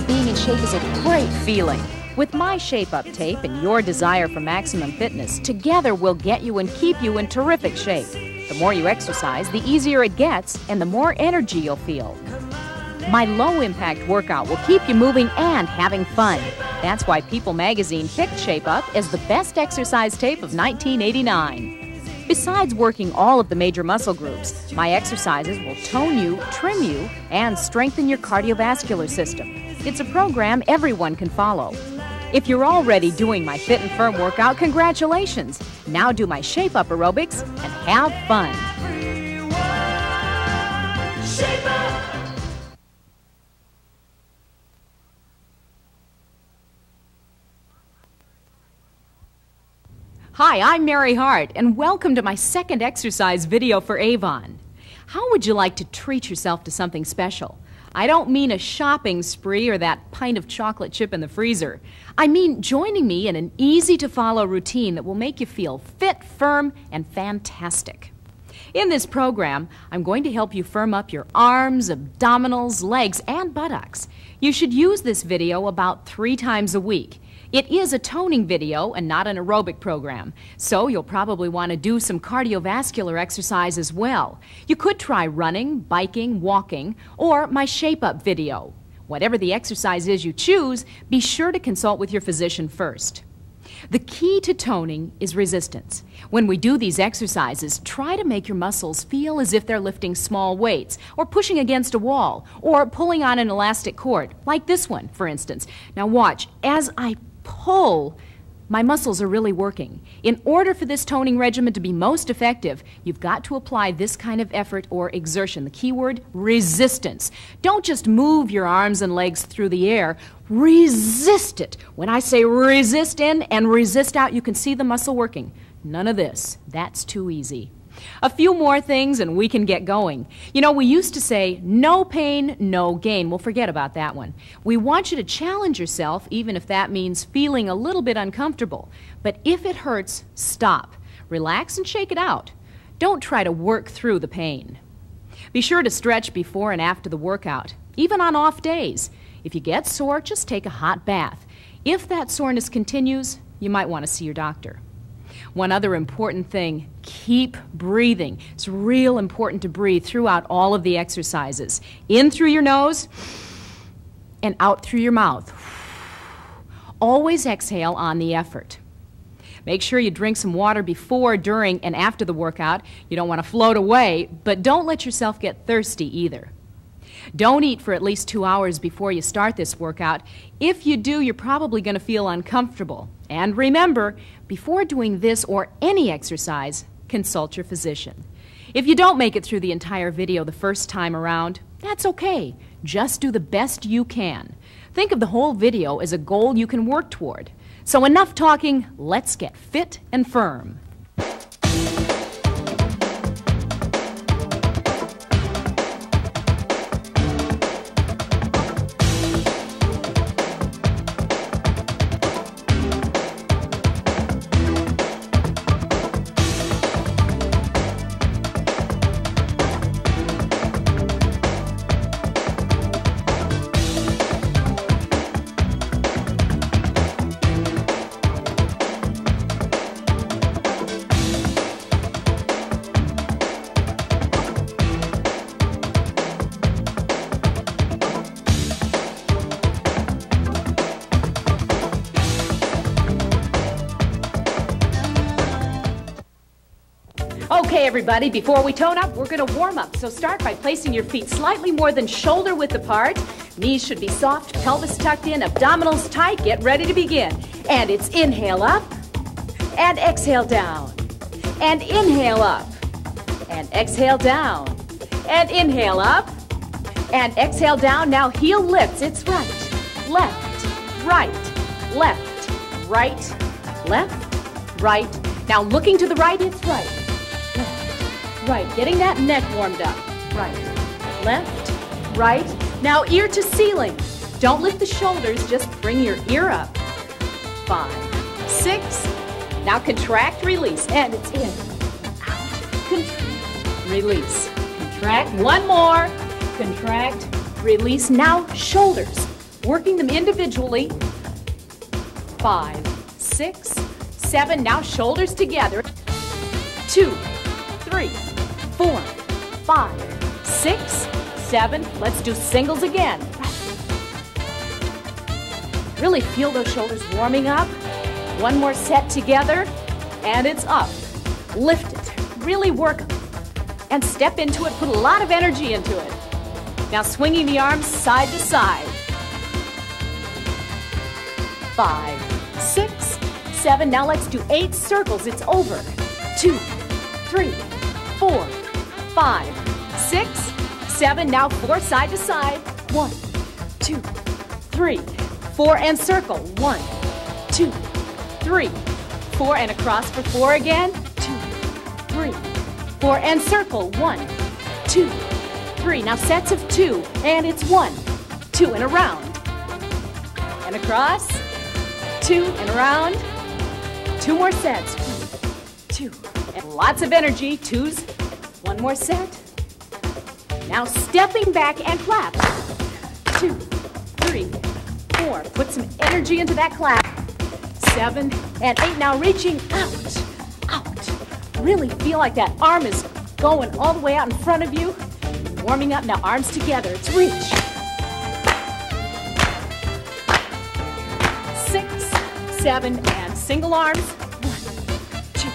being in shape is a great feeling. With my Shape Up tape and your desire for maximum fitness, together we'll get you and keep you in terrific shape. The more you exercise, the easier it gets, and the more energy you'll feel. My low impact workout will keep you moving and having fun. That's why People magazine picked Shape Up as the best exercise tape of 1989. Besides working all of the major muscle groups, my exercises will tone you, trim you, and strengthen your cardiovascular system. It's a program everyone can follow. If you're already doing my Fit and Firm workout, congratulations! Now do my Shape Up aerobics and have fun. Hi, I'm Mary Hart, and welcome to my second exercise video for Avon. How would you like to treat yourself to something special? I don't mean a shopping spree or that pint of chocolate chip in the freezer. I mean joining me in an easy to follow routine that will make you feel fit, firm, and fantastic. In this program, I'm going to help you firm up your arms, abdominals, legs, and buttocks. You should use this video about three times a week. It is a toning video and not an aerobic program, so you'll probably want to do some cardiovascular exercise as well. You could try running, biking, walking, or my Shape Up video. Whatever the exercise is you choose, be sure to consult with your physician first. The key to toning is resistance. When we do these exercises, try to make your muscles feel as if they're lifting small weights, or pushing against a wall, or pulling on an elastic cord, like this one, for instance. Now, watch. As I pull, my muscles are really working. In order for this toning regimen to be most effective, you've got to apply this kind of effort or exertion. The key word, resistance. Don't just move your arms and legs through the air. Resist it. When I say resist in and resist out, you can see the muscle working. None of this. That's too easy. A few more things and we can get going. You know, we used to say, no pain, no gain. We'll forget about that one. We want you to challenge yourself, even if that means feeling a little bit uncomfortable. But if it hurts, stop. Relax and shake it out. Don't try to work through the pain. Be sure to stretch before and after the workout, even on off days. If you get sore, just take a hot bath. If that soreness continues, you might want to see your doctor. One other important thing keep breathing. It's real important to breathe throughout all of the exercises. In through your nose and out through your mouth. Always exhale on the effort. Make sure you drink some water before, during, and after the workout. You don't want to float away, but don't let yourself get thirsty either. Don't eat for at least two hours before you start this workout. If you do, you're probably going to feel uncomfortable. And remember, before doing this or any exercise, consult your physician. If you don't make it through the entire video the first time around, that's okay. Just do the best you can. Think of the whole video as a goal you can work toward. So enough talking, let's get fit and firm. Everybody, before we tone up, we're going to warm up. So start by placing your feet slightly more than shoulder width apart. Knees should be soft, pelvis tucked in, abdominals tight. Get ready to begin. And it's inhale up and exhale down. And inhale up and exhale down. And inhale up and exhale down. Now heel lifts. It's right, left, right, left, right, left, right. Now looking to the right, it's right. Right, getting that neck warmed up. Right, left, right. Now ear to ceiling. Don't lift the shoulders, just bring your ear up. Five, six. Now contract, release, and it's in, out, contract, release. Contract, one more. Contract, release. Now shoulders, working them individually. Five, six, seven. Now shoulders together. Two, three, four, five, six, seven. Let's do singles again. Really feel those shoulders warming up. One more set together, and it's up. Lift it. Really work and step into it. Put a lot of energy into it. Now swinging the arms side to side. Five, six, seven. Now let's do eight circles. It's over. Two, three, four, five, six, seven. Now four side to side. One, two, three, four, and circle. One, two, three, four, and across for four again. Two, three, four, and circle. One, two, three. Now sets of two, and it's one, two, and around. And across, two, and around. Two more sets. Two, and lots of energy. Twos, one more set. Now stepping back and clap. Two, three, four. Put some energy into that clap. Seven and eight. Now reaching out, out. Really feel like that arm is going all the way out in front of you. Warming up now, arms together. It's reach. Six, seven, and single arms. One, two,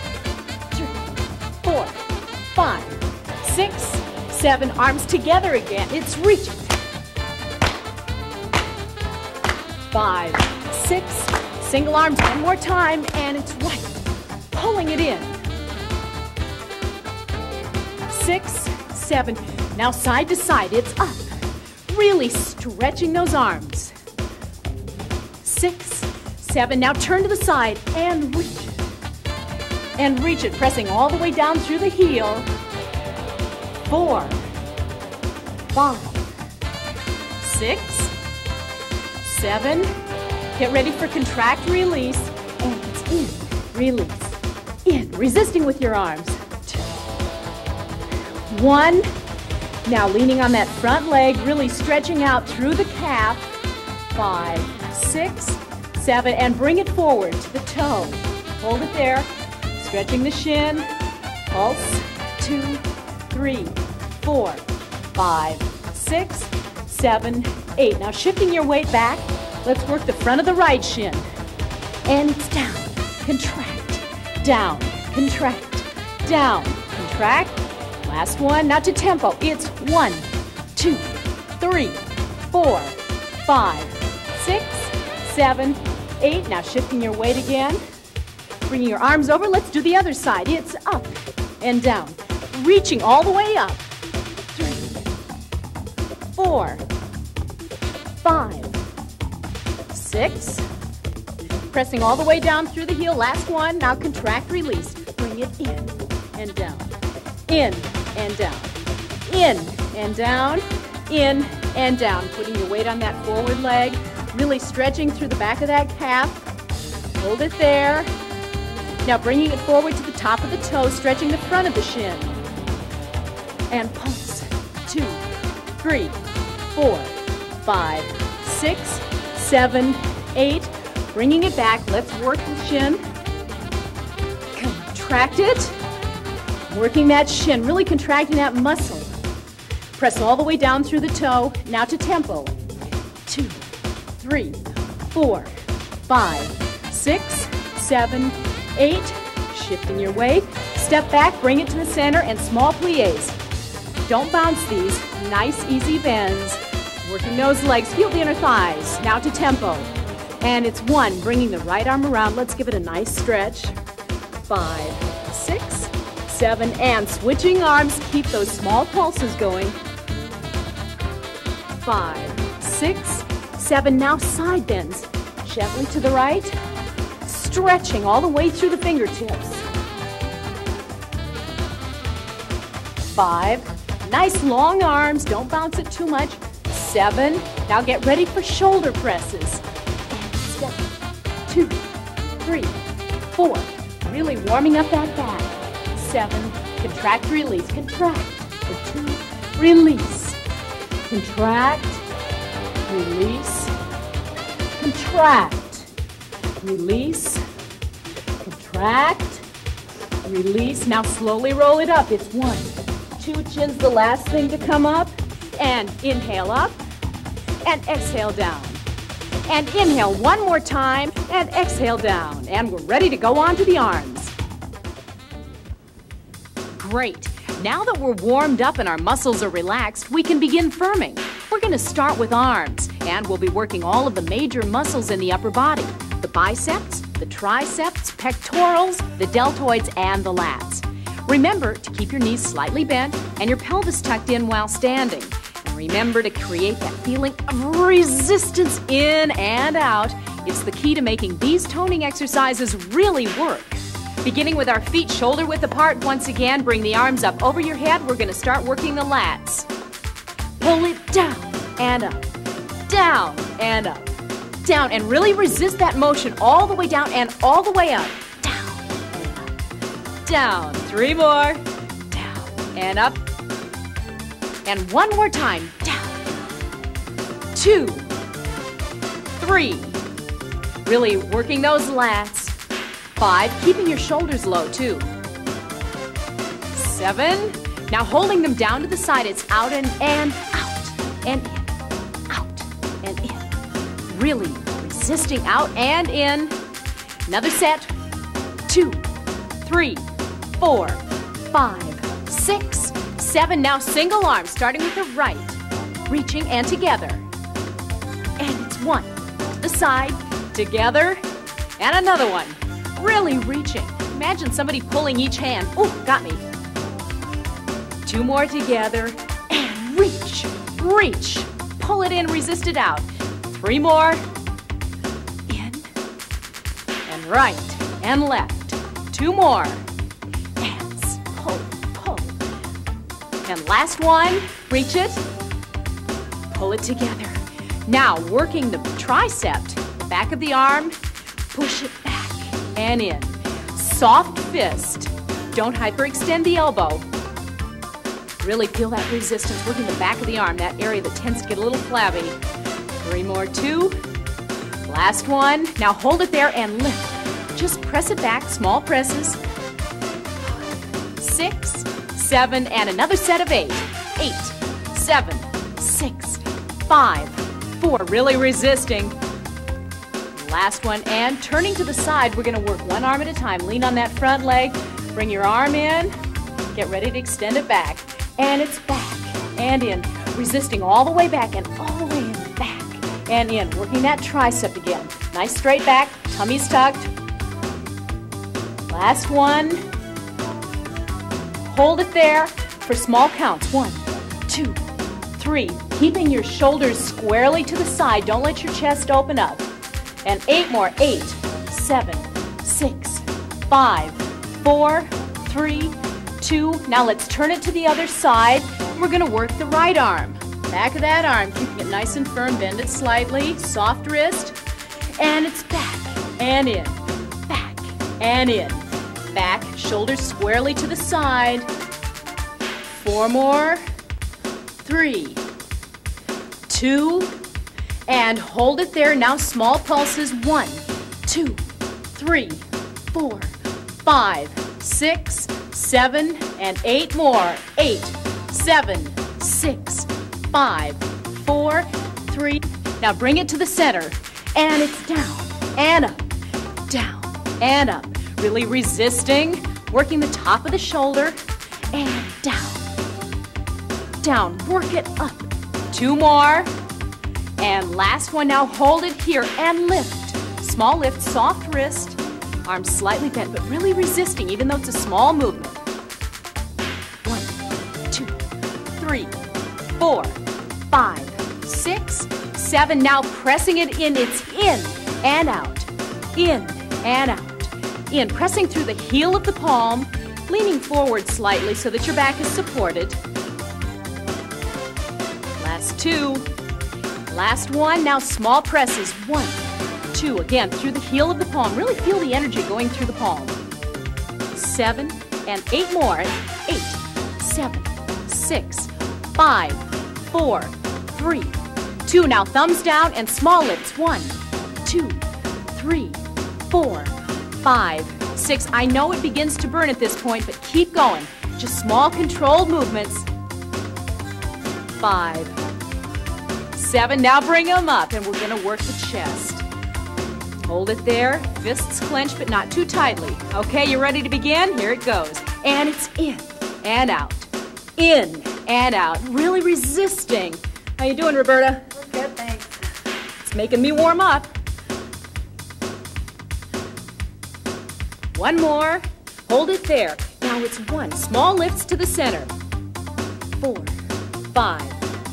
three, four, five, seven. Arms together again. It's reaching. Five, six, single arms one more time, and it's right. Pulling it in. Six, seven. Now side to side, it's up. Really stretching those arms. Six, seven. Now turn to the side and reach. And reach it, pressing all the way down through the heel. Four, five, six, seven. Get ready for contract, release. And it's in, release, in. Resisting with your arms. Two, one. Now leaning on that front leg, really stretching out through the calf. Five, six, seven, and bring it forward to the toe. Hold it there. Stretching the shin. Pulse. Two, three, four, five, six, seven, eight. Now shifting your weight back, let's work the front of the right shin. And it's down, contract, down, contract, down, contract. Last one, now to tempo. It's one, two, three, four, five, six, seven, eight. Now shifting your weight again. Bringing your arms over. Let's do the other side. It's up and down. Reaching all the way up. Three, four, five, six. Pressing all the way down through the heel. Last one. Now contract, release. Bring it in and down. In and down. In and down. In and down. Putting your weight on that forward leg. Really stretching through the back of that calf. Hold it there. Now bringing it forward to the top of the toe, stretching the front of the shin. And pulse. Two, three, four, five, six, seven, eight. Bringing it back. Let's work the shin. Contract it. Working that shin, really contracting that muscle. Press all the way down through the toe. Now to tempo. Two, three, four, five, six, seven, eight. Shifting your weight. Step back, bring it to the center, and small plies. Don't bounce these. Nice, easy bends. Working those legs. Feel the inner thighs. Now to tempo. And it's one, bringing the right arm around. Let's give it a nice stretch. Five, six, seven, and switching arms. Keep those small pulses going. Five, six, seven. Now side bends. Gently to the right. Stretching all the way through the fingertips. Five. Nice long arms. Don't bounce it too much. Seven. Now get ready for shoulder presses. And step. Two, three, four. Really warming up that back. Seven. Contract, release. Contract. For two. Release. Contract. Release. contract, release, contract, release. Now slowly roll it up. It's one, two chins, the last thing to come up, and inhale up, and exhale down. And inhale one more time, and exhale down. And we're ready to go on to the arms. Great. Now that we're warmed up and our muscles are relaxed, we can begin firming. We're going to start with arms, and we'll be working all of the major muscles in the upper body the biceps, the triceps, pectorals, the deltoids, and the lats. Remember to keep your knees slightly bent and your pelvis tucked in while standing. And remember to create that feeling of resistance in and out. It's the key to making these toning exercises really work. Beginning with our feet shoulder width apart, once again, bring the arms up over your head. We're going to start working the lats. Pull it down and up, down and up, down, and really resist that motion all the way down and all the way up. Down. Three more, down and up. And one more time, down. Two, three. Really working those lats. Five, keeping your shoulders low too. Seven, now holding them down to the side. It's out and, and out and in, out and in. Really resisting out and in. Another set. Two, three, four, five, six, seven. Now single arm, starting with the right, reaching and together. And it's one, to the side, together, and another one really reaching. Imagine somebody pulling each hand. Oh, got me. Two more together and reach, reach. Pull it in, resist it out. Three more. In and right and left. Two more. And last one, reach it. Pull it together. Now, working the tricep, back of the arm, push it back and in. Soft fist. Don't hyperextend the elbow. Really feel that resistance working the back of the arm, that area that tends to get a little flabby. Three more, two. Last one. Now hold it there and lift. Just press it back, small presses. Six, seven, and another set of eight. Eight, seven, six, five, four. Really resisting. Last one, and turning to the side, we're gonna work one arm at a time. Lean on that front leg, bring your arm in, get ready to extend it back. And it's back and in, resisting all the way back and all the way in, back and in. Working that tricep again. Nice straight back, tummy's tucked. Last one. Hold it there for small counts. One, two, three. Keeping your shoulders squarely to the side. Don't let your chest open up. And eight more. Eight, seven, six, five, four, three, two. Now let's turn it to the other side. We're going to work the right arm. Back of that arm, keeping it nice and firm. Bend it slightly. Soft wrist. And it's back and in. Back and in. Back, shoulders squarely to the side. Four more. Three, two, and hold it there. Now small pulses. One, two, three, four, five, six, seven, and eight more. Eight, seven, six, five, four, three. Now bring it to the center. And it's down and up, down and up. Really resisting, working the top of the shoulder and down, down. Work it up. Two more. And last one now, hold it here and lift. Small lift, soft wrist, arms slightly bent, but really resisting, even though it's a small movement. One, two, three, four, five, six, seven. Now pressing it in, it's in and out, in and out, in. Pressing through the heel of the palm, leaning forward slightly so that your back is supported. Last two. Last one. Now small presses. One, two. Again, through the heel of the palm. Really feel the energy going through the palm. Seven and eight more. Eight, seven, six, five, four, three, two. Now thumbs down and small lifts. One, two, three, four, five, six. I know it begins to burn at this point, but keep going. Just small controlled movements. Five, seven. Now bring them up, and we're going to work the chest. Hold it there, fists clenched but not too tightly. Okay, you ready to begin? Here it goes. And it's in and out, in and out, really resisting. How you doing, Roberta? Good, thanks. It's making me warm up. One more. Hold it there. Now it's one. Small lifts to the center. Four, five,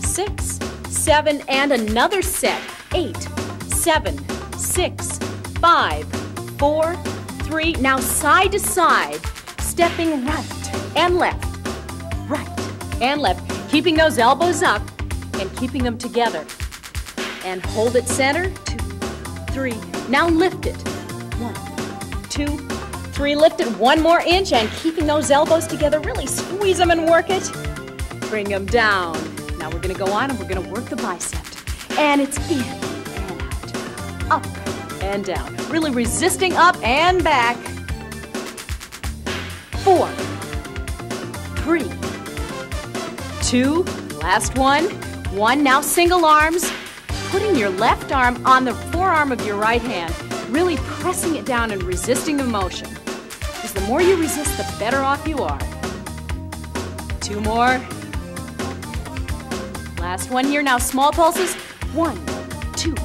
six, seven, and another set. Eight, seven, six, five, four, three. Now side to side, stepping right and left, right and left, keeping those elbows up and keeping them together. And hold it center, two, three. Now lift it. One, two, three. It one more inch and keeping those elbows together. Really squeeze them and work it. Bring them down. Now we're gonna go on and we're gonna work the bicep. And it's in and out, up and down. Really resisting up and back. Four, three, two, last one, one. Now single arms, putting your left arm on the forearm of your right hand, really pressing it down and resisting the motion. More you resist, the better off you are. Two more. Last one here. Now small pulses. One, two,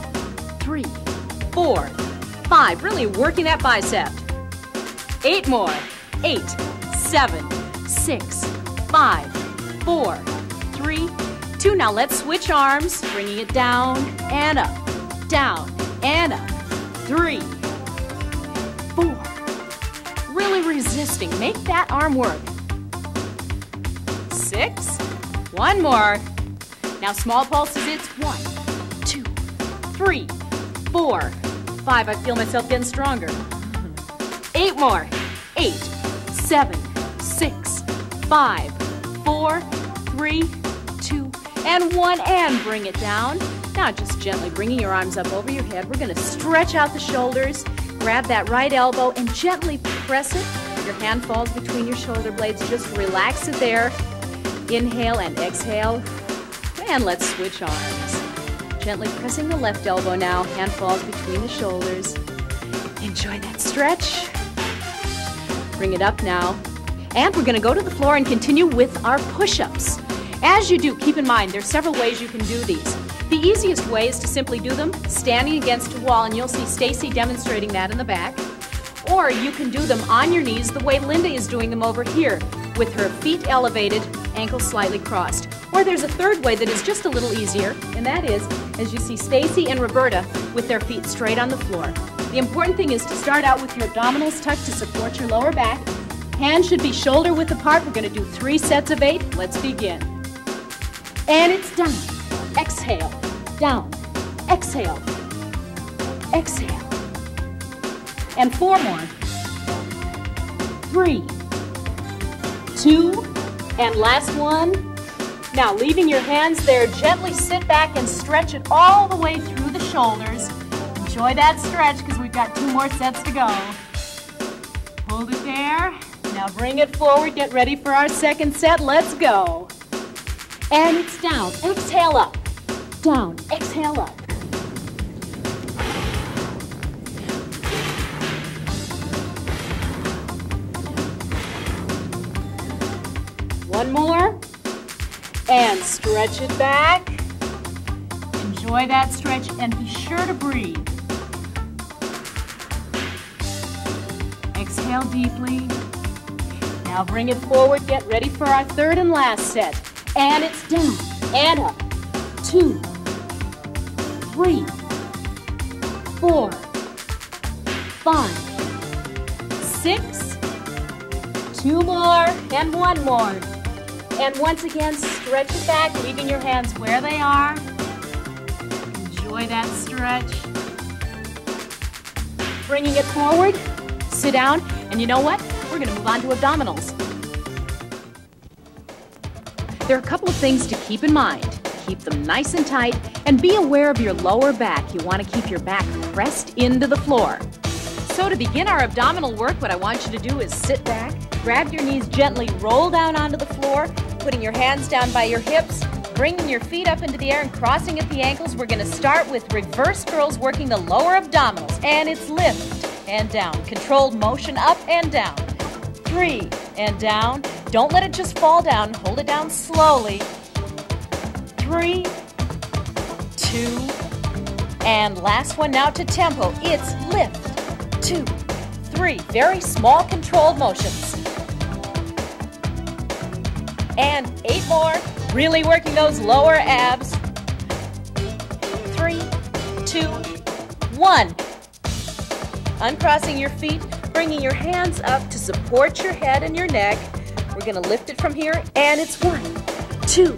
three, four, five. Really working that bicep. Eight more. Eight, seven, six, five, four, three, two. Now let's switch arms, bringing it down and up, down and up. Three. Resisting. Make that arm work. Six. One more. Now small pulses. It's one, two, three, four, five. I feel myself getting stronger. Eight more. Eight, seven, six, five, four, three, two, and one. And bring it down. Now just gently bringing your arms up over your head. We're going to stretch out the shoulders. Grab that right elbow and gently press it. Your hand falls between your shoulder blades. Just relax it there. Inhale and exhale. And let's switch arms. Gently pressing the left elbow now. Hand falls between the shoulders. Enjoy that stretch. Bring it up now. And we're going to go to the floor and continue with our push ups. As you do, keep in mind there's several ways you can do these. The easiest way is to simply do them standing against a wall, and you'll see Stacy demonstrating that in the back. Or you can do them on your knees the way Linda is doing them over here, with her feet elevated, ankles slightly crossed. Or there's a third way that is just a little easier, and that is as you see Stacy and Roberta with their feet straight on the floor. The important thing is to start out with your abdominals tucked to support your lower back. Hands should be shoulder width apart. We're going to do three sets of eight. Let's begin. And it's done. Exhale. Down. Exhale. Exhale. And four more. Three. Two. And last one. Now, leaving your hands there, gently sit back and stretch it all the way through the shoulders. Enjoy that stretch because we've got two more sets to go. Hold it there. Now bring it forward. Get ready for our second set. Let's go. And it's down. Exhale up. Down. Exhale up. One more. And stretch it back. Enjoy that stretch and be sure to breathe. Exhale deeply. Now bring it forward. Get ready for our third and last set. And it's down and up. Two, three, four, five, six, two more, and one more. And once again, stretch it back, leaving your hands where they are. Enjoy that stretch. Bringing it forward, sit down, and you know what? We're going to move on to abdominals. There are a couple of things to keep in mind. Keep them nice and tight And be aware of your lower back. You want to keep your back pressed into the floor. So to begin our abdominal work, what I want you to do is sit back, grab your knees gently, roll down onto the floor, putting your hands down by your hips, bringing your feet up into the air and crossing at the ankles. We're going to start with reverse curls, working the lower abdominals. And it's lift and down. Controlled motion up and down. Three and down. Don't let it just fall down. Hold it down slowly. Three, two, and last one now to tempo. It's lift, two, three. Very small controlled motions. And eight more. Really working those lower abs. Three, two, one. Uncrossing your feet, bringing your hands up to support your head and your neck. We're gonna lift it from here, and it's one, two,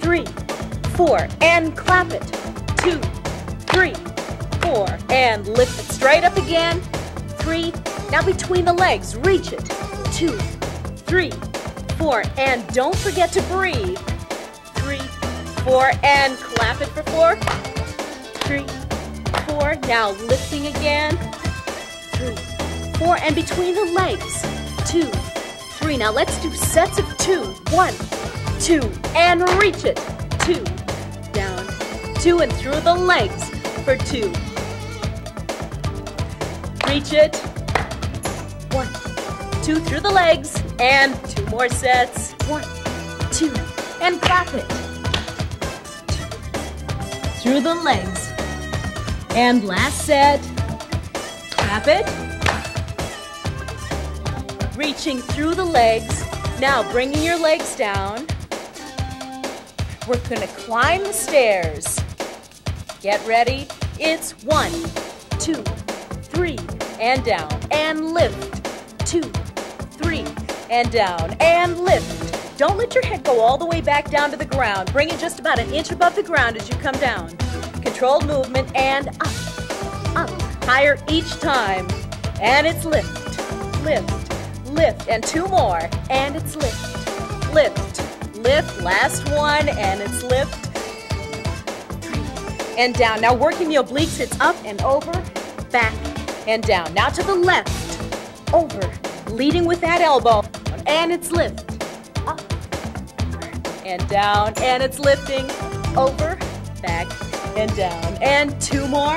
three, four, and clap it. Two, three, four, and lift it straight up again. Three, now between the legs, reach it. Two, three, four, and don't forget to breathe three, four, and clap it for four. Three, four, Now lifting again, three, four, and between the legs, two, three. Now let's do sets of two. One, two, and reach it. Two, two, and through the legs for two. Reach it. One, two, through the legs, and two more sets. One, two, and clap it. Through the legs. And last set. Clap it. Reaching through the legs. Now bringing your legs down. We're to climb the stairs. Get ready. It's one, two, three, and down. And lift. Two, three, and down. And lift. Don't let your head go all the way back down to the ground. Bring it just about an inch above the ground as you come down. Controlled movement and up, up, higher each time. And it's lift, lift, lift, and two more. And it's lift, lift, lift. Last one, and it's lift. And down. Now working the obliques, it's up and over, back and down. Now to the left, over, leading with that elbow. And it's lift up and down, and it's lifting over, back, and down. And two more.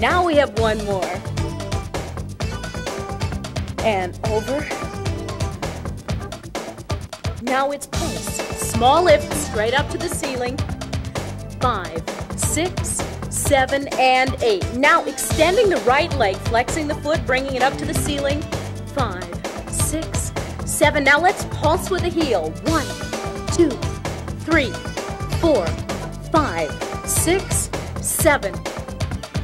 Now we have one more. And over. Now it's pulse. Small lift straight up to the ceiling. Five, six, seven, and eight. Now extending the right leg, flexing the foot, bringing it up to the ceiling. Five, six, seven. Now let's pulse with the heel. One, two, three, four, five, six, seven,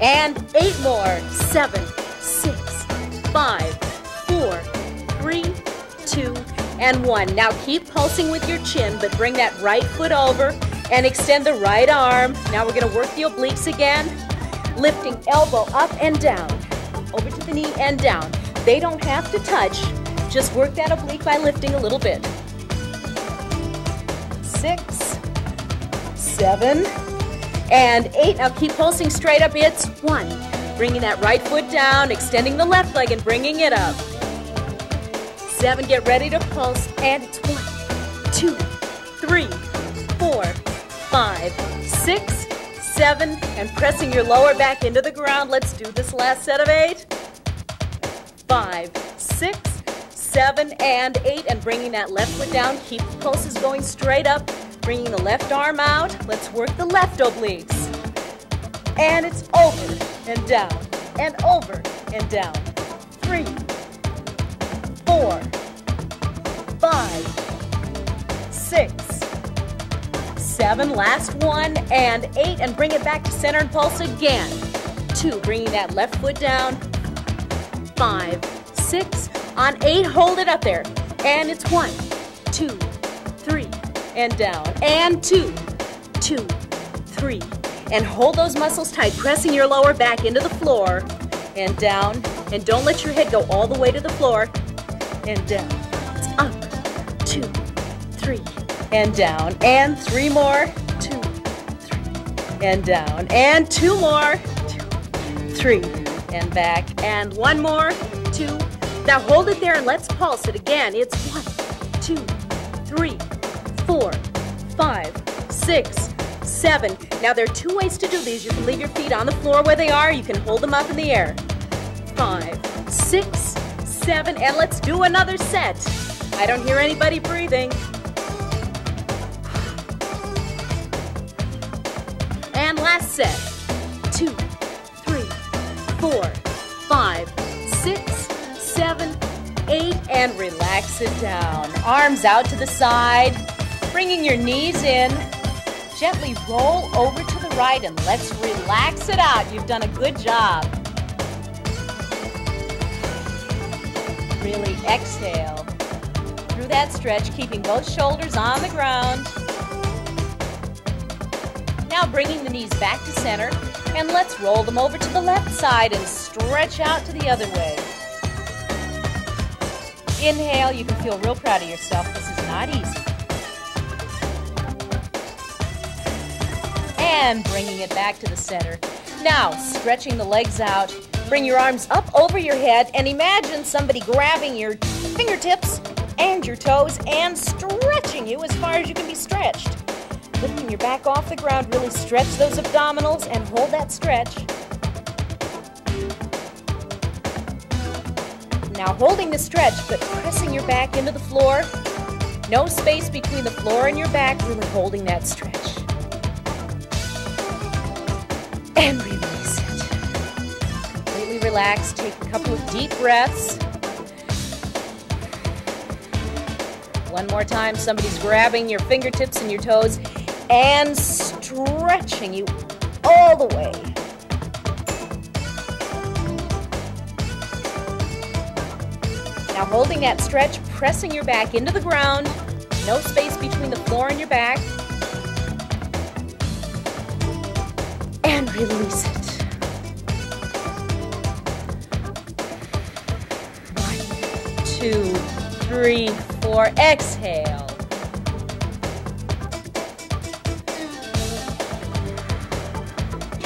and eight more. Seven, six, five, four, three, two, and one. Now keep pulsing with your chin, but bring that right foot over and extend the right arm. Now we're gonna work the obliques again. Lifting elbow up and down, over to the knee and down. They don't have to touch. Just work that oblique by lifting a little bit. Six, seven, and eight. Now keep pulsing straight up. It's one. Bringing that right foot down, extending the left leg and bringing it up. Seven, get ready to pulse. And it's one, two, three, four, five, six, seven, and pressing your lower back into the ground. Let's do this last set of eight. Five, six, seven, and eight, and bringing that left foot down. Keep the pulses going straight up. Bringing the left arm out. Let's work the left obliques. And it's over and down, and over and down. Four, five, six, seven, last one, and eight, and bring it back to center and pulse again. Two, bringing that left foot down. Five, six, on eight, hold it up there. And it's one, two, three, and down. And two, two, three. And hold those muscles tight, pressing your lower back into the floor and down. And don't let your head go all the way to the floor and down. It's up, three, and down, and three more, two, three, and down, and two more, two, three, and back, and one more, two. Now hold it there and let's pulse it again. It's one, two, three, four, five, six, seven. Now there are two ways to do these. You can leave your feet on the floor where they are. You can hold them up in the air. Five, six, seven, and let's do another set. I don't hear anybody breathing. And last set. Two, three, four, five, six, seven, eight, and relax it down. Arms out to the side, bringing your knees in. Gently roll over to the right and let's relax it out. You've done a good job. Really exhale through that stretch, keeping both shoulders on the ground. Now bringing the knees back to center, and let's roll them over to the left side and stretch out to the other way. Inhale, you can feel real proud of yourself. This is not easy. And bringing it back to the center. Now, stretching the legs out. Bring your arms up over your head and imagine somebody grabbing your fingertips and your toes and stretching you as far as you can be stretched. Lifting your back off the ground, really stretch those abdominals and hold that stretch. Now holding the stretch, but pressing your back into the floor. No space between the floor and your back, really holding that stretch. And release relax, take a couple of deep breaths. One more time, somebody's grabbing your fingertips and your toes and stretching you all the way. Now holding that stretch, pressing your back into the ground, no space between the floor and your back. And release two, three, four. Exhale.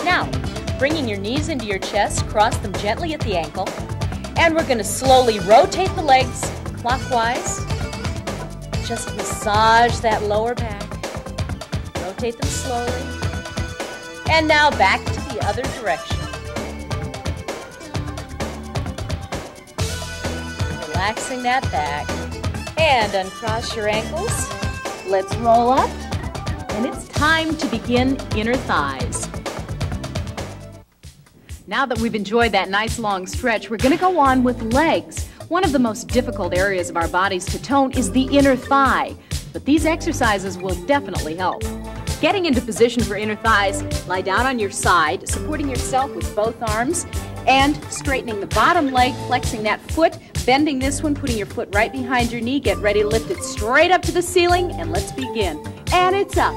Now, bringing your knees into your chest, cross them gently at the ankle. And we're going to slowly rotate the legs clockwise. Just massage that lower back. Rotate them slowly. And now back to the other direction. Relaxing that back. And uncross your ankles. Let's roll up. And it's time to begin inner thighs. Now that we've enjoyed that nice long stretch, we're going to go on with legs. One of the most difficult areas of our bodies to tone is the inner thigh, but these exercises will definitely help. Getting into position for inner thighs, lie down on your side, supporting yourself with both arms, and straightening the bottom leg, flexing that foot, bending this one, putting your foot right behind your knee. Get ready to lift it straight up to the ceiling, and let's begin. And it's up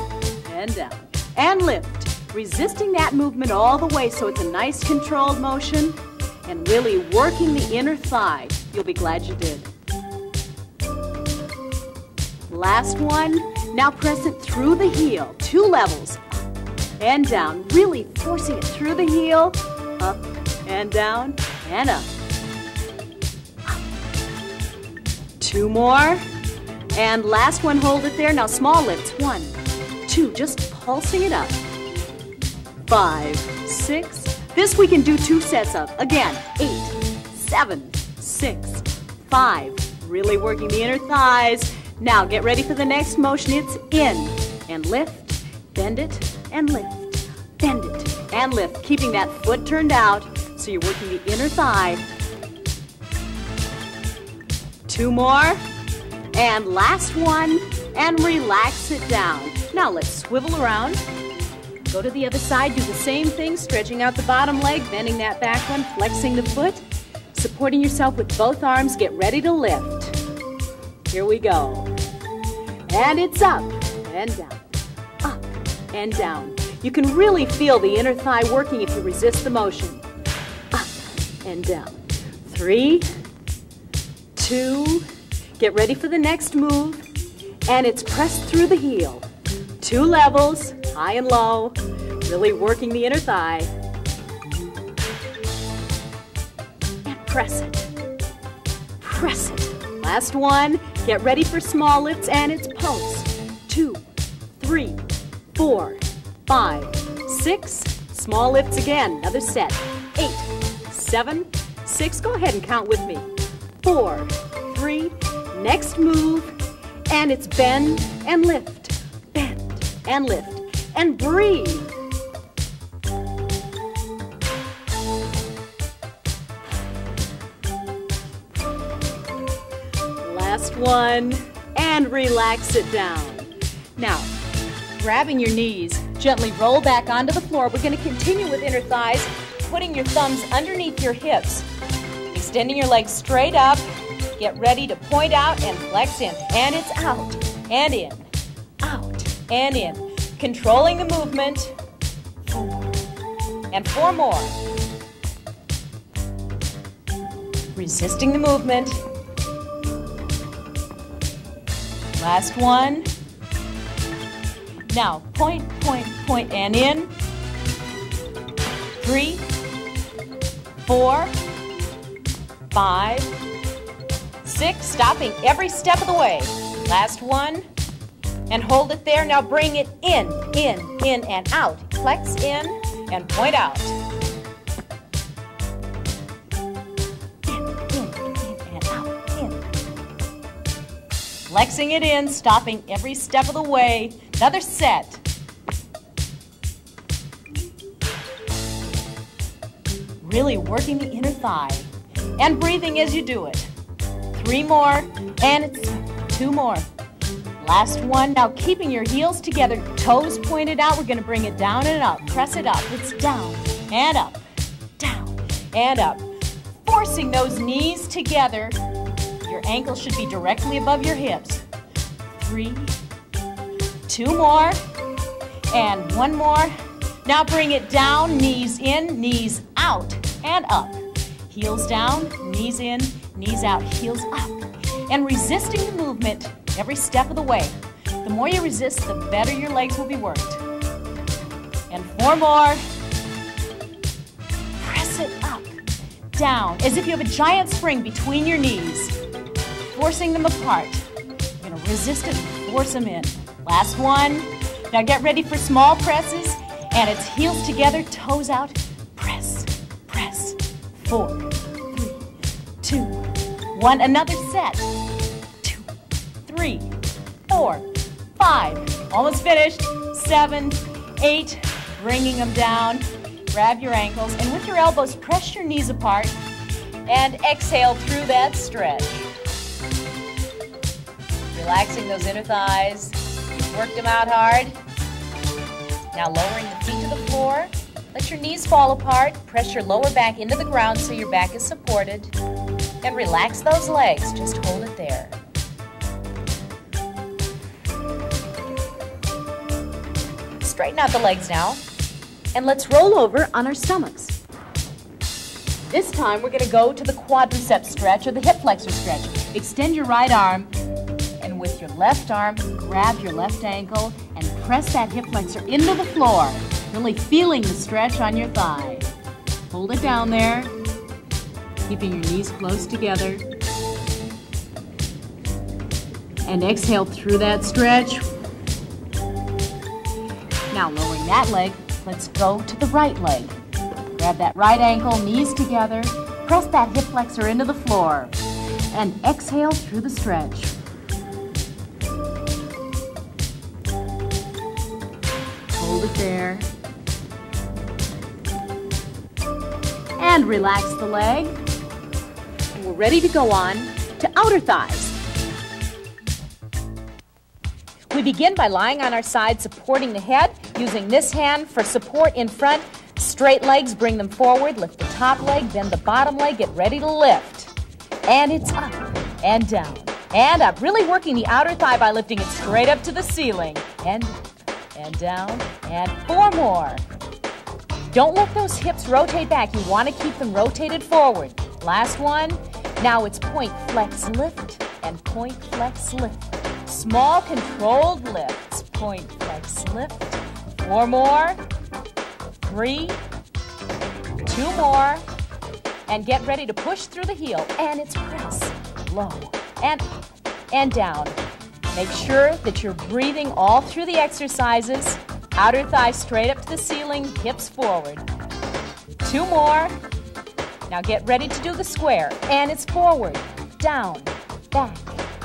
and down and lift resisting that movement all the way so it's a nice controlled motion and really working the inner thigh. You'll be glad you did. Last one. Now press it through the heel, two levels, and down, really forcing it through the heel, up and down and up. Two more. And last one, hold it there. Now small lifts, one, two, just pulsing it up five, six. This we can do two sets of. Again, eight, seven, six, five. Really working the inner thighs. Now get ready for the next motion. It's in and lift, bend it and lift, bend it and lift. Keeping that foot turned out so you're working the inner thigh. Two more. And last one. And relax it down. Now let's swivel around. Go to the other side, do the same thing, stretching out the bottom leg, bending that back one, flexing the foot, supporting yourself with both arms. Get ready to lift. Here we go. And it's up and down, up and down. You can really feel the inner thigh working if you resist the motion. And down. Three, two, get ready for the next move. and it's pressed through the heel. Two levels, high and low, really working the inner thigh. And press it. Press it. Last one. Get ready for small lifts and it's pulse. Two, three, four, five, six. Small lifts again. Another set. Eight, seven, six. Go ahead and count with me. Four, three. Next move. And it's bend and lift. Bend and lift. And breathe. Last one. And relax it down. Now, grabbing your knees, gently roll back onto the floor. We're going to continue with inner thighs, putting your thumbs underneath your hips, extending your legs straight up. Get ready to point out and flex in. And it's out and in, out and in. Controlling the movement. And four more. Resisting the movement. Last one. Now, point, point, point, and in. Three, four, five, six. Stopping every step of the way. Last one. And hold it there. Now bring it in, in, in, and out. Flex in and point out. In, in, in, and out. In. Flexing it in, stopping every step of the way. Another set. Really working the inner thigh. And breathing as you do it. Three more, and it's two more. Last one. Now keeping your heels together, toes pointed out. We're going to bring it down and up. Press it up. It's down and up, down and up. Forcing those knees together. Your ankles should be directly above your hips. Three, two more, and one more. Now bring it down, knees in, knees out, and up. Heels down, knees in, knees out, heels up. And resisting the movement every step of the way. The more you resist, the better your legs will be worked. And four more. Press it up, down, as if you have a giant spring between your knees, forcing them apart. You're gonna resist it and force them in. Last one. Now get ready for small presses, and it's heels together, toes out. Press, press. Four, three, two, one. Another set Two, three, four, five. almost finished, seven, eight, bringing them down. Grab your ankles and with your elbows, press your knees apart and exhale through that stretch. Relaxing those inner thighs. Worked them out hard. Now lowering the feet to the floor. Let your knees fall apart. Press your lower back into the ground so your back is supported. And relax those legs. Just hold it there. Straighten out the legs now. And let's roll over on our stomachs. This time we're going to go to the quadricep stretch or the hip flexor stretch. Extend your right arm and with your left arm, grab your left ankle and press that hip flexor into the floor, really feeling the stretch on your thigh. Hold it down there, keeping your knees close together. And exhale through that stretch now lowering that leg, let's go to the right leg. Grab that right ankle, knees together, press that hip flexor into the floor, and exhale through the stretch. It there. And relax the leg. We're ready to go on to outer thighs. We begin by lying on our side, supporting the head, using this hand for support in front. Straight legs, bring them forward, lift the top leg, bend the bottom leg, get ready to lift. And it's up and down and up. Really working the outer thigh by lifting it straight up to the ceiling. And and down and four more. Don't let those hips rotate back. You want to keep them rotated forward. Last one. Now it's point, flex, lift, and point, flex, lift. Small controlled lifts. Point, flex, lift. Four more. Three. Two more. And get ready to push through the heel. And it's press. Low. And. And down. Make sure that you're breathing all through the exercises. Outer thigh straight up to the ceiling, hips forward. Two more. Now get ready to do the square. And it's forward, down, back,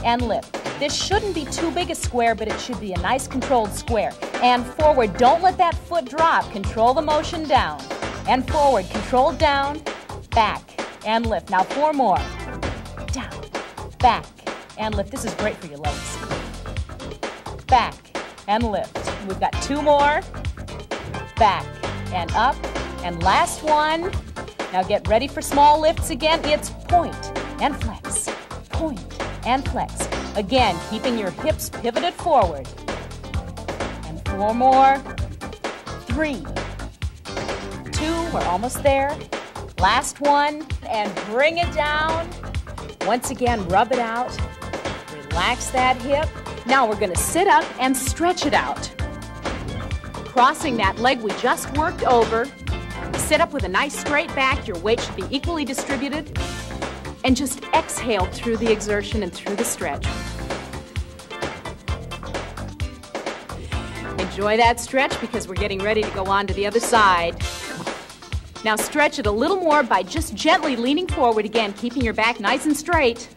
and lift. This shouldn't be too big a square, but it should be a nice controlled square. And forward, don't let that foot drop. Control the motion down. And forward, control down, back, and lift. Now four more. Down, back, and lift. This is great for your legs. Back, and lift. We've got two more. Back, and up. And last one. Now get ready for small lifts again. It's point and flex, point and flex. Again, keeping your hips pivoted forward. And four more. Three, two, we're almost there. Last one, and bring it down. Once again, rub it out. Relax that hip. Now we're gonna sit up and stretch it out. Crossing that leg we just worked over, Sit up with a nice straight back. Your weight should be equally distributed. And just exhale through the exertion and through the stretch. Enjoy that stretch because we're getting ready to go on to the other side. Now stretch it a little more by just gently leaning forward again, keeping your back nice and straight.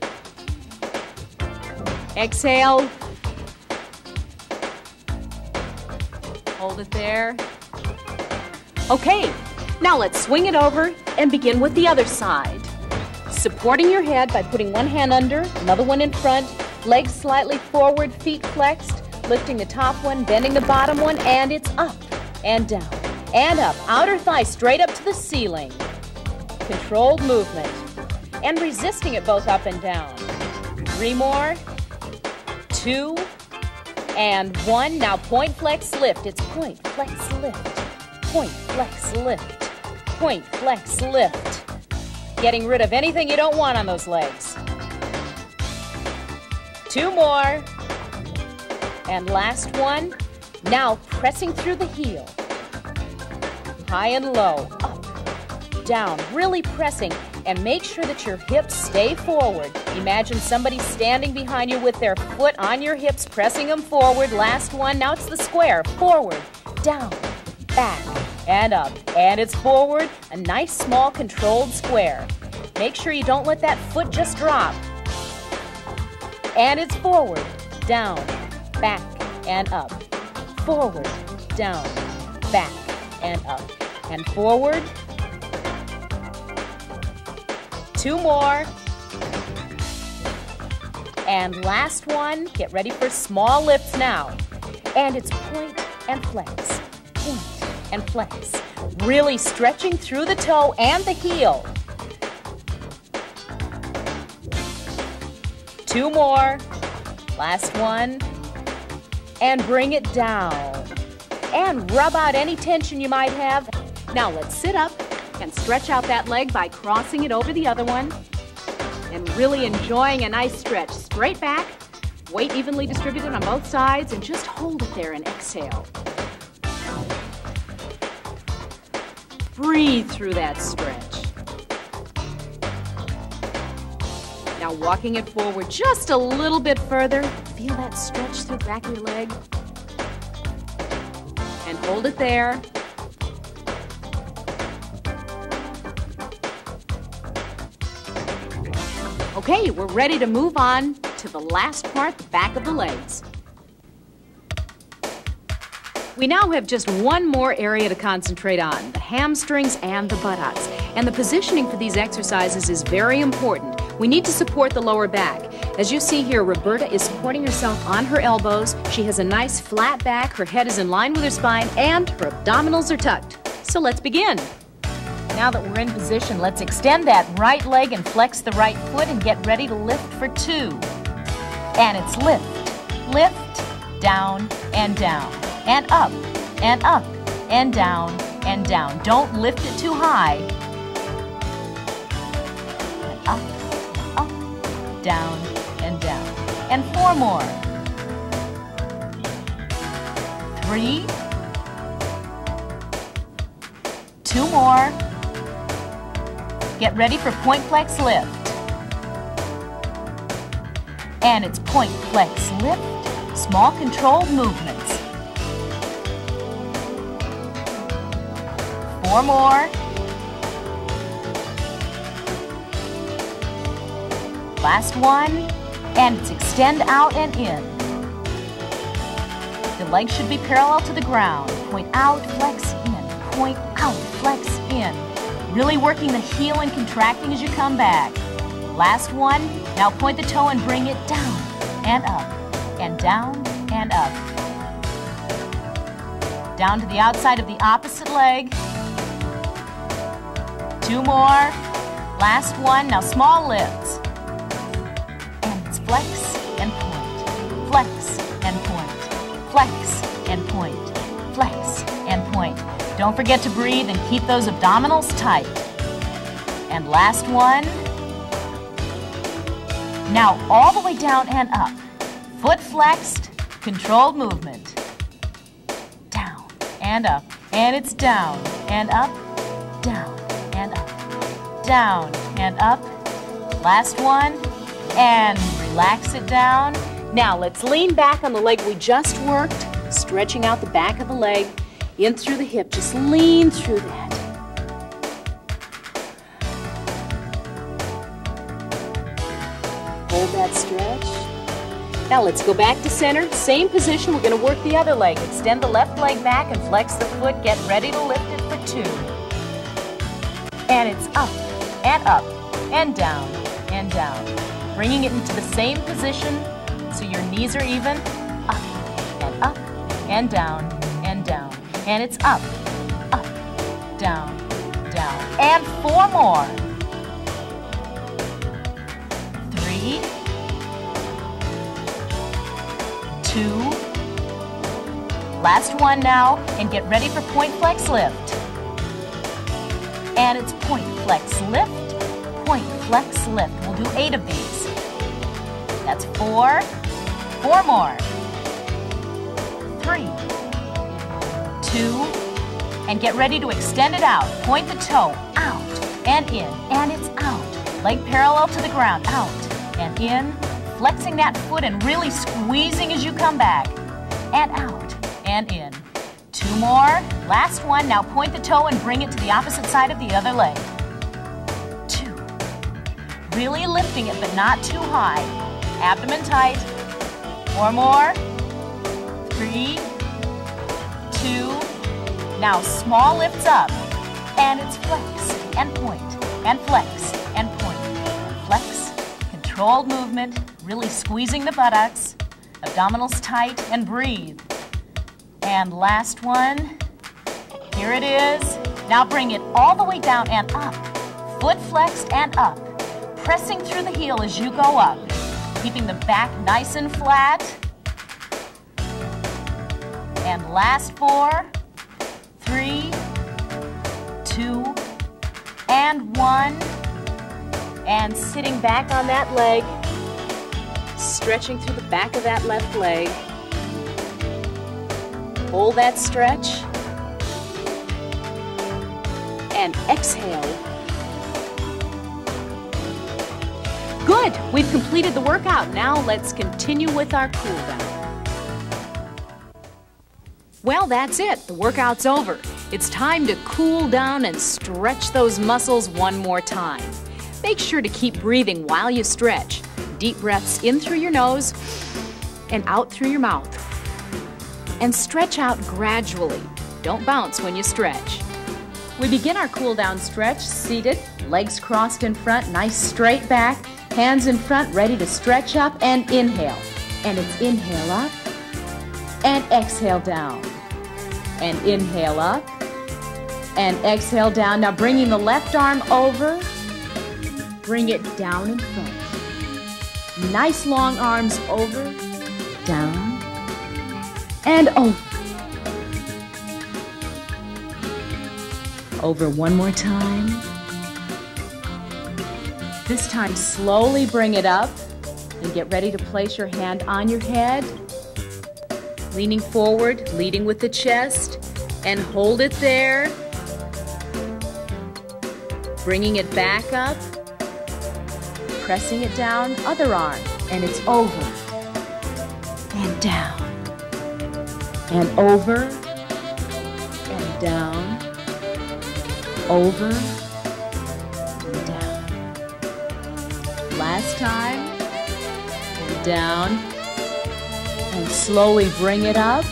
Exhale. Hold it there. Okay, now let's swing it over and begin with the other side. Supporting your head by putting one hand under, another one in front, legs slightly forward, feet flexed, lifting the top one, bending the bottom one, and it's up and down and up. Outer thigh straight up to the ceiling. Controlled movement. And resisting it both up and down. Three more. Two. And one. Now point, flex, lift. It's point, flex, lift. Point, flex, lift point, flex, lift. Getting rid of anything you don't want on those legs. Two more. And last one. Now pressing through the heel. High and low, up, down, really pressing. And make sure that your hips stay forward. Imagine somebody standing behind you with their foot on your hips, pressing them forward. Last one. Now it's the square. Forward, down, back, and up. And it's forward, a nice small controlled square. Make sure you don't let that foot just drop. And it's forward, down, back, and up. Forward, down, back, and up. And forward. Two more. And last one. Get ready for small lifts now. And it's point and flex. Point and flex. Really stretching through the toe and the heel. Two more. Last one. And bring it down. And rub out any tension you might have. Now let's sit up and stretch out that leg by crossing it over the other one. And really enjoying a nice stretch. Straight back, weight evenly distributed on both sides, and just hold it there and exhale. Breathe through that stretch. Now walking it forward just a little bit further. Feel that stretch through the back of your leg. And hold it there. Okay, we're ready to move on to the last part, back of the legs. We now have just one more area to concentrate on the hamstrings and the buttocks. And the positioning for these exercises is very important. We need to support the lower back. As you see here, Roberta is supporting herself on her elbows. She has a nice flat back, her head is in line with her spine, and her abdominals are tucked. So let's begin. Now that we're in position, let's extend that right leg and flex the right foot and get ready to lift for two. And it's lift, lift, down, and down and up, and up, and down, and down. Don't lift it too high. And up, up, down, and down. And four more. Three. Two more. Get ready for point flex lift. And it's point flex lift, small controlled movements. Four more. Last one. And it's extend out and in. The legs should be parallel to the ground. Point out, flex in. Point out, flex. Really working the heel and contracting as you come back. Last one. Now point the toe and bring it down and up and down and up. Down to the outside of the opposite leg. Two more. Last one. Now small lifts. And flex and point. Flex and point. Flex and point. Don't forget to breathe and keep those abdominals tight. And last one. Now all the way down and up. Foot flexed, controlled movement. Down and up. And it's down and up, down and up, down and up. Last one. And relax it down. Now let's lean back on the leg we just worked, stretching out the back of the leg in through the hip. Just lean through that. Hold that stretch. Now let's go back to center. Same position. We're going to work the other leg. Extend the left leg back and flex the foot. Get ready to lift it for two. And it's up and up and down and down. Bringing it into the same position so your knees are even. Up and up and down and it's up, up, down, down. And four more. Three, two, last one now, and get ready for point flex lift. And it's point flex lift, point flex lift. We'll do eight of these. That's four, four more. Three, two, and get ready to extend it out. Point the toe out and in, and it's out. Leg parallel to the ground, out and in. Flexing that foot and really squeezing as you come back. And out and in. Two more. Last one. Now point the toe and bring it to the opposite side of the other leg. Two. Really lifting it, but not too high. Abdomen tight. Four more. Three. Two. Now small lifts up. And it's flex and point and flex and point. Flex, controlled movement, really squeezing the buttocks. Abdominals tight and breathe. And last one. Here it is. Now bring it all the way down and up. Foot flexed and up. Pressing through the heel as you go up. Keeping the back nice and flat. And last four, three, two, and one. And sitting back on that leg, stretching through the back of that left leg. Hold that stretch. And exhale. Good. We've completed the workout. Now let's continue with our cool down. Well, that's it. The workout's over. It's time to cool down and stretch those muscles one more time. Make sure to keep breathing while you stretch. Deep breaths in through your nose and out through your mouth. And stretch out gradually. Don't bounce when you stretch. We begin our cool down stretch seated, legs crossed in front, nice straight back, hands in front, ready to stretch up and inhale. And it's inhale up and exhale down. And inhale up and exhale down. Now bringing the left arm over, bring it down in front. Nice long arms over, down, and over. Over one more time. This time, slowly bring it up and get ready to place your hand on your head. Leaning forward, leading with the chest, and hold it there. Bringing it back up, pressing it down, other arm, and it's over. And down. And over. And down. Over. And down. Last time. And down. Slowly bring it up.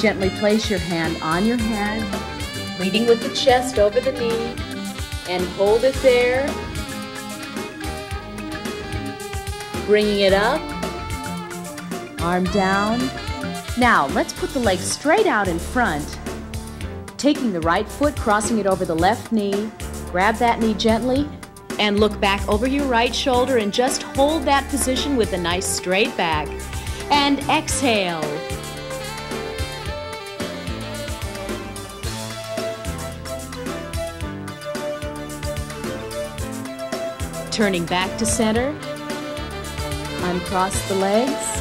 Gently place your hand on your head, leading with the chest over the knee, and hold it there. Bringing it up, arm down. Now, let's put the leg straight out in front. Taking the right foot, crossing it over the left knee. Grab that knee gently and look back over your right shoulder and just hold that position with a nice straight back. And exhale. Turning back to center. Uncross the legs.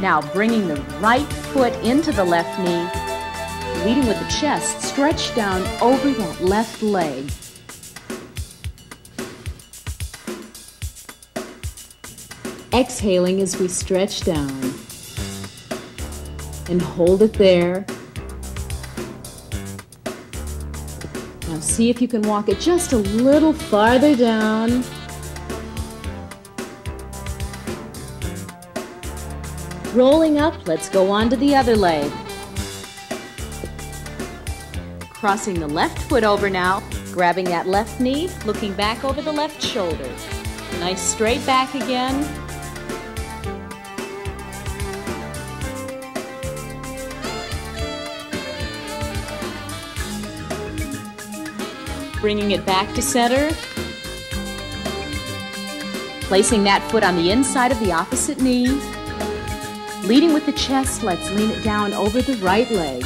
Now bringing the right foot into the left knee, leading with the chest, stretch down over that left leg. Exhaling as we stretch down. And hold it there. Now see if you can walk it just a little farther down. Rolling up, let's go on to the other leg. Crossing the left foot over now, grabbing that left knee, looking back over the left shoulder. Nice straight back again. Bringing it back to center. Placing that foot on the inside of the opposite knee. Leading with the chest, let's lean it down over the right leg.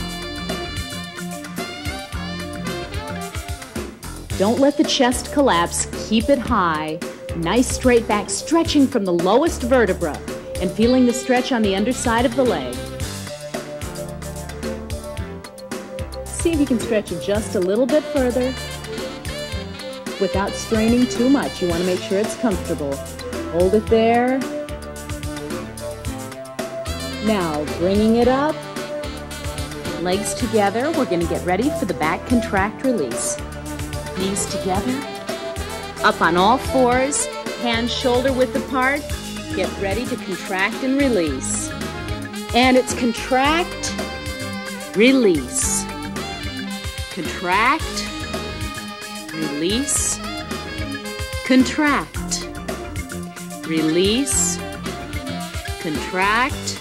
Don't let the chest collapse, keep it high. Nice straight back, stretching from the lowest vertebra and feeling the stretch on the underside of the leg. See if you can stretch it just a little bit further without straining too much. You want to make sure it's comfortable. Hold it there. Now, bringing it up, legs together. We're going to get ready for the back contract release. Knees together, up on all fours, hands shoulder width apart. Get ready to contract and release. And it's contract, release. Contract, release, contract, release, contract,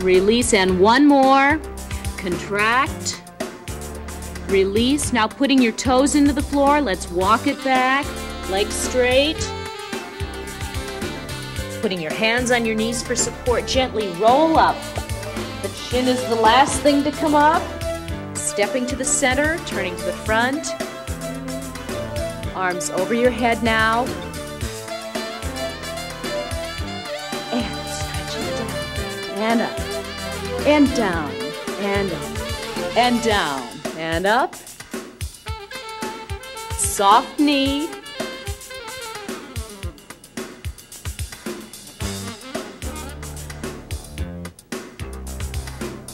release, and one more, contract, release. Now putting your toes into the floor, let's walk it back, legs straight. Putting your hands on your knees for support, gently roll up. The chin is the last thing to come up. Stepping to the center, turning to the front. Arms over your head now. And stretching down and up and down and up and down and up. Soft knee.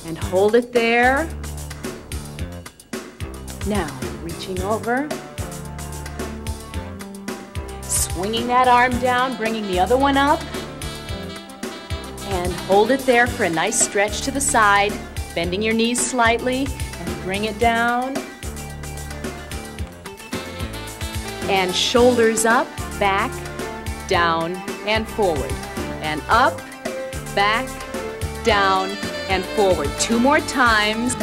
And hold it there. Now, reaching over. Swinging that arm down, bringing the other one up. And hold it there for a nice stretch to the side, bending your knees slightly, and bring it down. And shoulders up, back, down, and forward. And up, back, down, and forward. Two more times.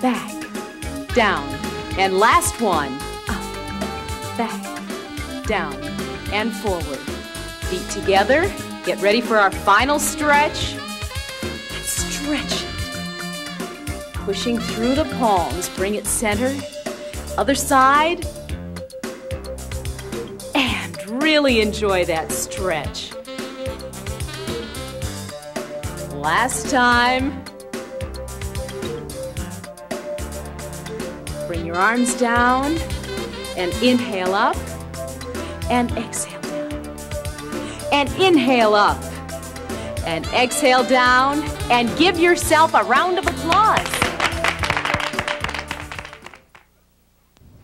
Back, down. And last one. Up, back, down, and forward. Feet together. Get ready for our final stretch. Stretch. Pushing through the palms. Bring it center. Other side. And really enjoy that stretch. last time. Bring your arms down and inhale up and exhale down. And inhale up and exhale down and give yourself a round of applause.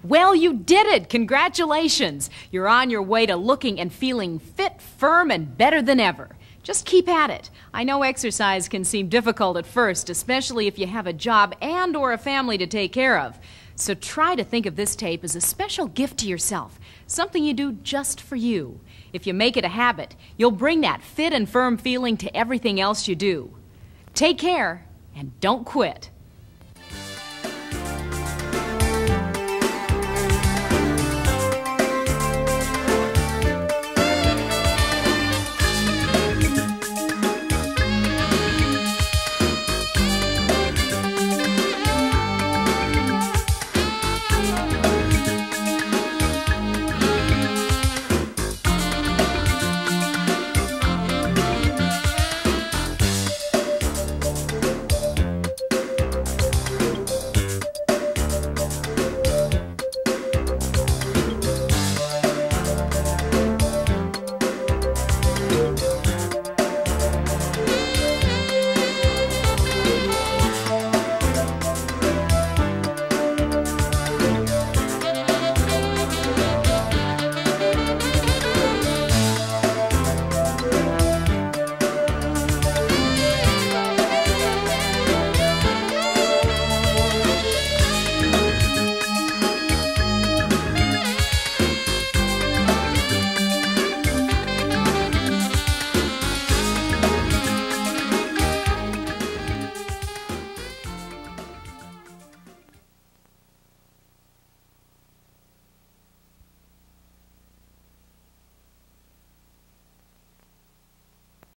Well, you did it! Congratulations! You're on your way to looking and feeling fit, firm, and better than ever. Just keep at it. I know exercise can seem difficult at first, especially if you have a job and or a family to take care of. So try to think of this tape as a special gift to yourself, something you do just for you. If you make it a habit, you'll bring that fit and firm feeling to everything else you do. Take care and don't quit.